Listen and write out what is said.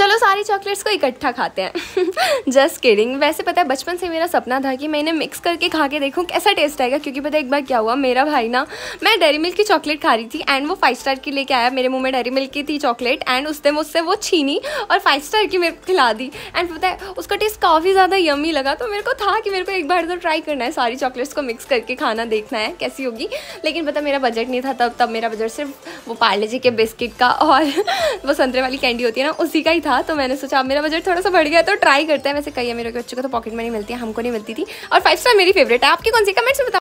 चलो सारी चॉकलेट्स को इकट्ठा खाते हैं। जस्ट किडिंग वैसे पता है, बचपन से मेरा सपना था कि मैं इन्हें मिक्स करके खा के देखूँ, कैसा टेस्ट आएगा? क्योंकि पता है, एक बार क्या हुआ, मेरा भाई ना, मैं डेरी मिल्क की चॉकलेट खा रही थी एंड वो फाइव स्टार की लेके आया। मेरे मुँह में डेरी मिल्क की थी चॉकलेट एंड उसने मुझसे वो छीनी और फाइव स्टार की मेरे को खिला दी। एंड पता है, उसका टेस्ट काफ़ी ज़्यादा यमी लगा। तो मेरे को था कि मेरे को एक बार तो ट्राई करना है, सारी चॉकलेट्स को मिक्स करके खाना देखना है, कैसी होगी। लेकिन पता मेरा बजट नहीं था तब तब मेरा बजट सिर्फ़ वो पार्ले जी के बिस्किट का और वो संतरे वाली कैंडी होती है ना, उसी का ही था। तो मैंने सोचा मेरा बजट थोड़ा सा बढ़ गया तो ट्राई करते हैं। वैसे कई है मेरे बच्चों को तो पॉकेट मनी मिलती है, हमको नहीं मिलती थी। और फाइव स्टार मेरी फेवरेट है। आपकी कौन सी? कमेंट्स में